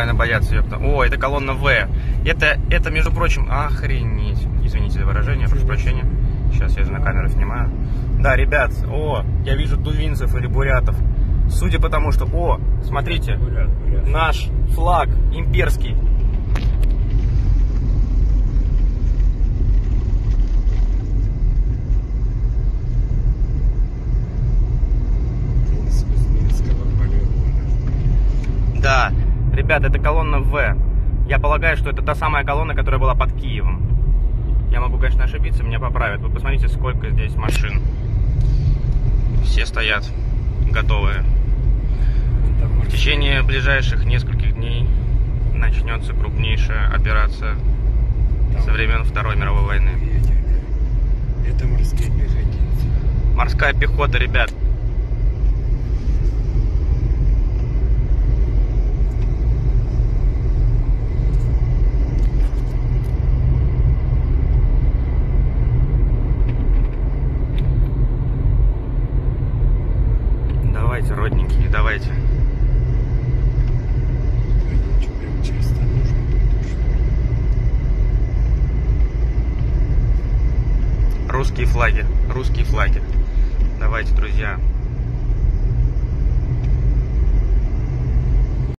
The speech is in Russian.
правильно бояться, ёпта. О, это колонна В. Это, это, между прочим, охренеть. Извините за выражение, прошу прощения. Сейчас я же на камеру снимаю. Да, ребят, о, я вижу тувинцев или бурятов. Судя по тому, что, о, смотрите, Бурят, бурят. наш флаг имперский. Да, ребят, это колонна В. Я полагаю, что это та самая колонна, которая была под Киевом. Я могу, конечно, ошибиться, меня поправят. Вы посмотрите, сколько здесь машин. Все стоят, готовые. В течение ближайших нескольких дней начнется крупнейшая операция со времен Второй мировой войны. Это морские пехотинцы. Морская пехота, ребят. Давайте, родненькие, давайте. Русские флаги, русские флаги. Давайте, друзья.